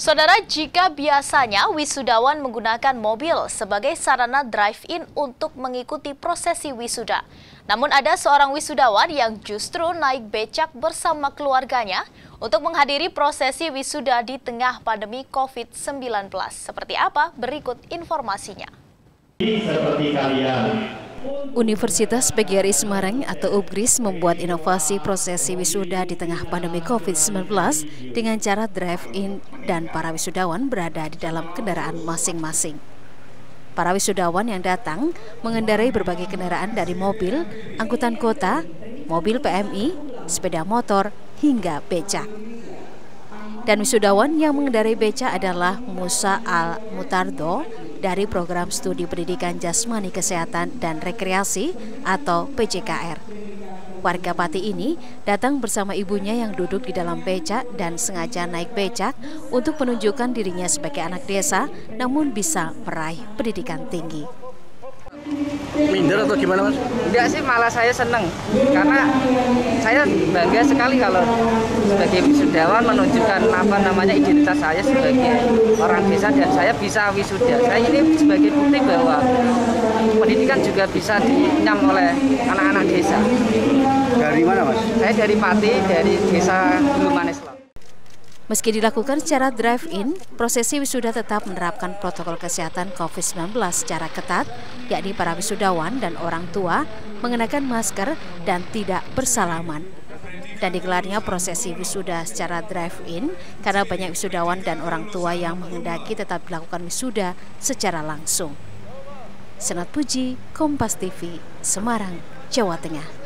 Saudara, jika biasanya wisudawan menggunakan mobil sebagai sarana drive-in untuk mengikuti prosesi wisuda. Namun ada seorang wisudawan yang justru naik becak bersama keluarganya untuk menghadiri prosesi wisuda di tengah pandemi COVID-19. Seperti apa? Berikut informasinya. Seperti kalian Universitas PGRI Semarang atau UPGRIS membuat inovasi prosesi wisuda di tengah pandemi COVID-19 dengan cara drive-in dan para wisudawan berada di dalam kendaraan masing-masing. Para wisudawan yang datang mengendarai berbagai kendaraan dari mobil, angkutan kota, mobil PMI, sepeda motor, hingga becak. Dan wisudawan yang mengendarai beca adalah Musa Al-Mutardo dari Program Studi Pendidikan Jasmani Kesehatan dan Rekreasi atau PJKR. Warga Pati ini datang bersama ibunya yang duduk di dalam becak dan sengaja naik becak untuk menunjukkan dirinya sebagai anak desa namun bisa meraih pendidikan tinggi minder atau gimana mas? Enggak sih malah saya seneng karena saya bangga sekali kalau sebagai wisudawan menunjukkan apa namanya identitas saya sebagai orang desa dan saya bisa wisuda. Saya ini sebagai bukti bahwa pendidikan juga bisa dinyam oleh anak-anak desa. Dari mana mas? Saya dari Pati, dari desa Gunung Manis. Meski dilakukan secara drive-in, prosesi wisuda tetap menerapkan protokol kesehatan COVID-19 secara ketat, yakni para wisudawan dan orang tua mengenakan masker dan tidak bersalaman. Dan digelarnya prosesi wisuda secara drive-in karena banyak wisudawan dan orang tua yang menghendaki tetap dilakukan wisuda secara langsung. Senat Puji, Kompas TV, Semarang, Jawa Tengah.